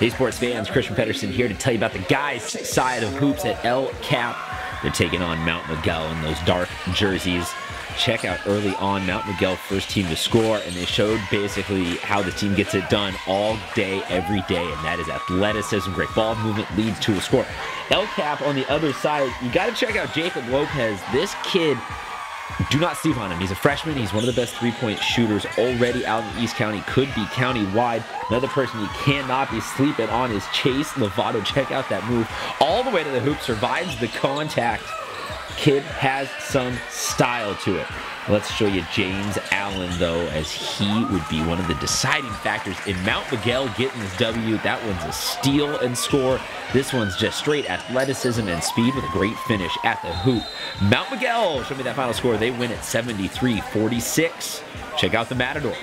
Hey, sports fans, Christian Pedersen here to tell you about the guys' side of hoops at El Cap. They're taking on Mount Miguel in those dark jerseys. Check out early on Mount Miguel first team to score, and they showed basically how the team gets it done all day, every day, and that is athleticism. Great ball movement leads to a score. El Cap on the other side, you got to check out Jacob Lopez. This kid do not sleep on him. He's a freshman. He's one of the best three-point shooters already out in East County. Could be county-wide. Another person you cannot be sleeping on is Chase Lovato. Check out that move. All the way to the hoop. Survives the contact. Kid has some style to it. Let's show you James Allen, though, as he would be one of the deciding factors in Mount Miguel getting this W. That one's a steal and score. This one's just straight athleticism and speed with a great finish at the hoop. Mount Miguel, show me that final score. They win at 73 46. Check out the Matadors.